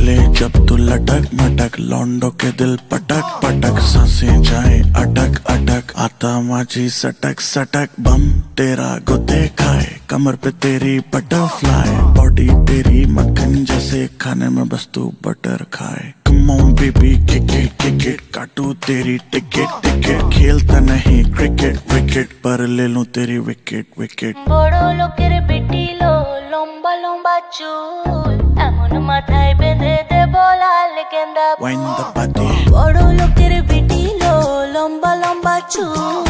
चले जब तू लटक मटक, लौंडो के दिल पटक पटक, साँसें जाए अटक अटक, आता माझी सटक सटक, बम तेरा गुदे खाए, कमर पे तेरी बटरफ्लाई बॉडी तेरी मक्खन जैसे खाने में बस तू बटर खाए। बेबी किक इट काटू तेरी टिकट टिकट खेलता नहीं क्रिकेट विकेट पर ले लूँ तेरी विकेट विकेट बड़ो लो केरे बेटी लो, लंबा लंबा चू মাথায় বেঁধে দেব লাল গেন্দা Wind the body বড় লোকের বেটিলো লম্বা লম্বা চুল